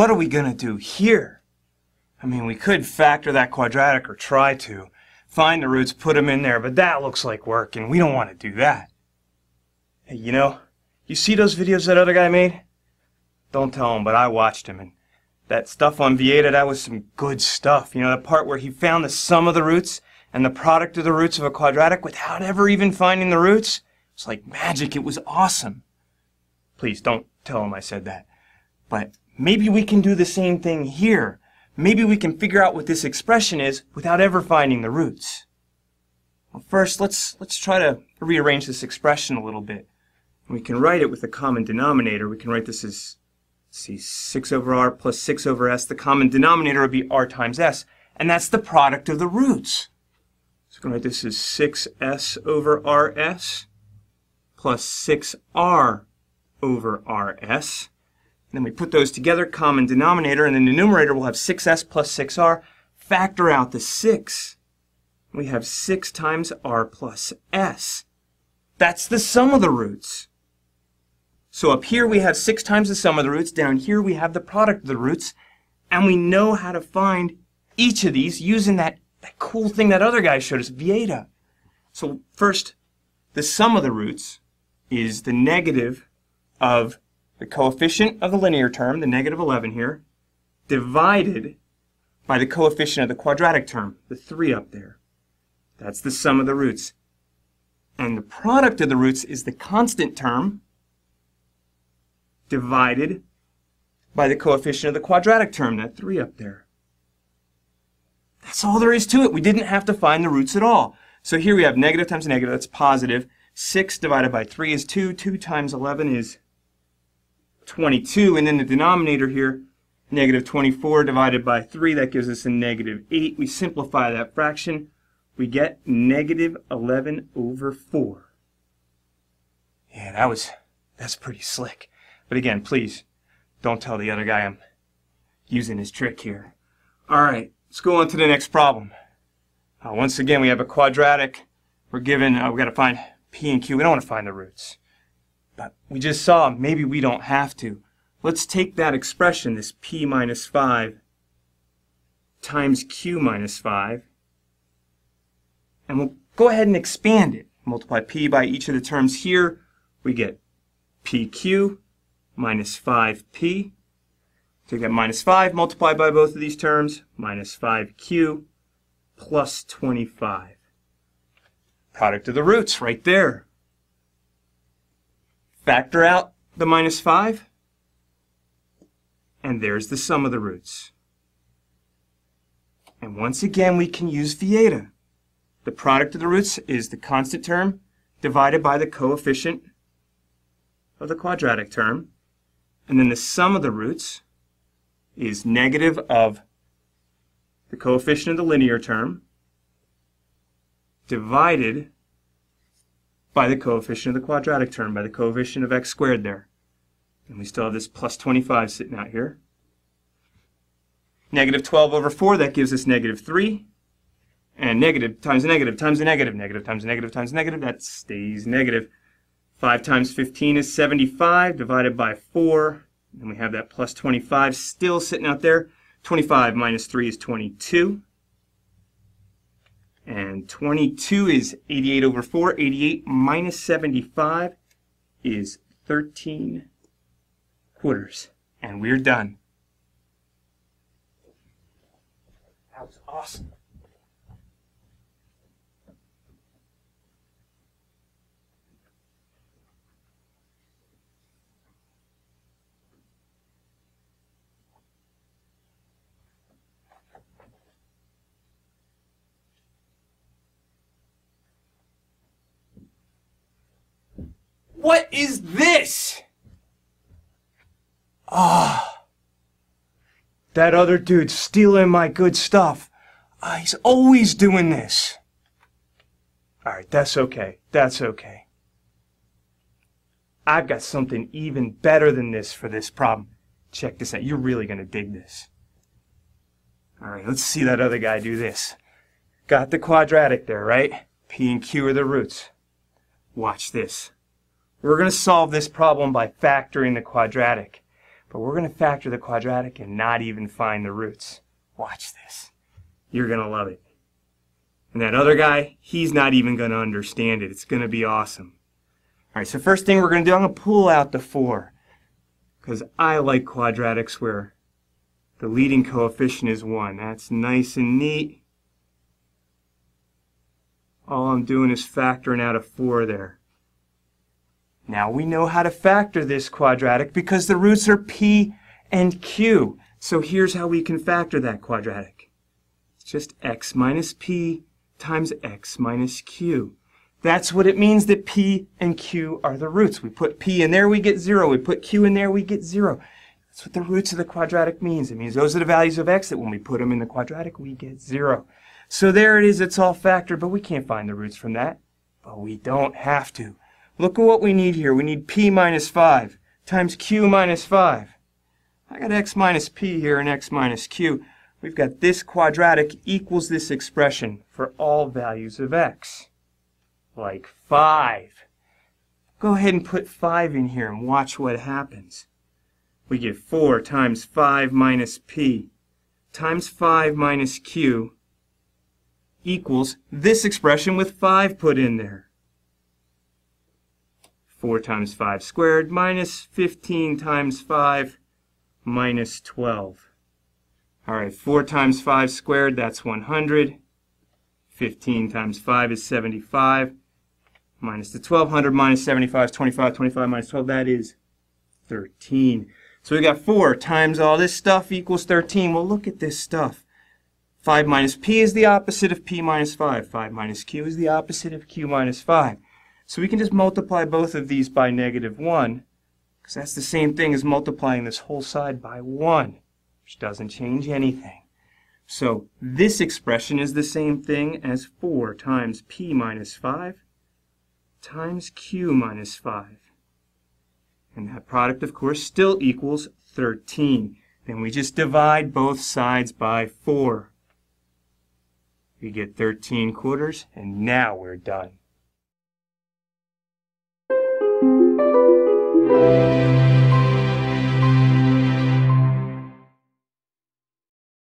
what are we going to do here? I mean, we could factor that quadratic or try to. Find the roots, put them in there, but that looks like work, and we don't want to do that. Hey, you know, you see those videos that other guy made? Don't tell him, but I watched him, and that stuff on Vieta, that was some good stuff. You know, the part where he found the sum of the roots and the product of the roots of a quadratic without ever even finding the roots? It's like magic. It was awesome. Please don't tell him I said that. But maybe we can do the same thing here. Maybe we can figure out what this expression is without ever finding the roots. Well, first, let's, let's try to rearrange this expression a little bit. We can write it with a common denominator. We can write this as, see, 6 over r plus 6 over s. The common denominator would be r times s, and that's the product of the roots. So going to write this as 6s over rs plus 6r over rs. Then we put those together, common denominator, and in the numerator we'll have 6s plus 6r. Factor out the 6. We have 6 times r plus s. That's the sum of the roots. So up here we have 6 times the sum of the roots. Down here we have the product of the roots. And we know how to find each of these using that that cool thing that other guy showed us, Vieta. So first, the sum of the roots is the negative of the coefficient of the linear term, the negative 11 here, divided by the coefficient of the quadratic term, the 3 up there. That's the sum of the roots. And the product of the roots is the constant term divided by the coefficient of the quadratic term, that 3 up there. That's all there is to it. We didn't have to find the roots at all. So here we have negative times negative, that's positive. 6 divided by 3 is 2. 2 times 11 is 22. And then the denominator here, negative 24 divided by 3, that gives us a negative 8. We simplify that fraction. We get negative 11 over 4. Yeah, that was, that's pretty slick. But again, please, don't tell the other guy I'm using his trick here. All right. Let's go on to the next problem. Uh, once again, we have a quadratic. We're given, uh, we've got to find p and q. We don't want to find the roots. But we just saw maybe we don't have to. Let's take that expression, this p minus 5 times q minus 5, and we'll go ahead and expand it. Multiply p by each of the terms here. We get pq minus 5p Take that minus 5, multiply by both of these terms, minus 5q plus 25. Product of the roots right there. Factor out the minus 5, and there's the sum of the roots. And once again, we can use Vieta. The product of the roots is the constant term divided by the coefficient of the quadratic term. And then the sum of the roots is negative of the coefficient of the linear term divided by the coefficient of the quadratic term, by the coefficient of x squared there. And we still have this plus 25 sitting out here. Negative 12 over 4, that gives us negative 3. And negative times a negative times a negative, negative times a negative times a negative, that stays negative. 5 times 15 is 75, divided by 4 and we have that plus 25 still sitting out there. 25 minus 3 is 22. And 22 is 88 over 4. 88 minus 75 is 13 quarters. And we're done. That was awesome. What is this? Ah. That other dude's stealing my good stuff. Ah, he's always doing this. Alright, that's okay. That's okay. I've got something even better than this for this problem. Check this out. You're really going to dig this. Alright, let's see that other guy do this. Got the quadratic there, right? P and Q are the roots. Watch this. We're going to solve this problem by factoring the quadratic. But we're going to factor the quadratic and not even find the roots. Watch this. You're going to love it. And that other guy, he's not even going to understand it. It's going to be awesome. All right, so first thing we're going to do, I'm going to pull out the 4. Because I like quadratics where the leading coefficient is 1. That's nice and neat. All I'm doing is factoring out a 4 there. Now we know how to factor this quadratic because the roots are p and q. So here's how we can factor that quadratic. It's just x minus p times x minus q. That's what it means that p and q are the roots. We put p in there, we get 0. We put q in there, we get 0. That's what the roots of the quadratic means. It means those are the values of x that when we put them in the quadratic, we get 0. So there it is, it's all factored, but we can't find the roots from that. But we don't have to. Look at what we need here. We need p minus 5 times q minus 5. I got x minus p here and x minus q. We've got this quadratic equals this expression for all values of x. Like 5. Go ahead and put 5 in here and watch what happens. We get 4 times 5 minus p times 5 minus q equals this expression with 5 put in there. 4 times 5 squared minus 15 times 5 minus 12. All right, 4 times 5 squared, that's 100. 15 times 5 is 75. Minus the 1200 minus 75 is 25. 25 minus 12, that is 13. So we got 4 times all this stuff equals 13. Well, look at this stuff. 5 minus p is the opposite of p minus 5. 5 minus q is the opposite of q minus 5. So we can just multiply both of these by negative 1, because that's the same thing as multiplying this whole side by 1, which doesn't change anything. So this expression is the same thing as 4 times p minus 5 times q minus 5. And that product, of course, still equals 13. Then we just divide both sides by 4. We get 13 quarters, and now we're done. Thank you.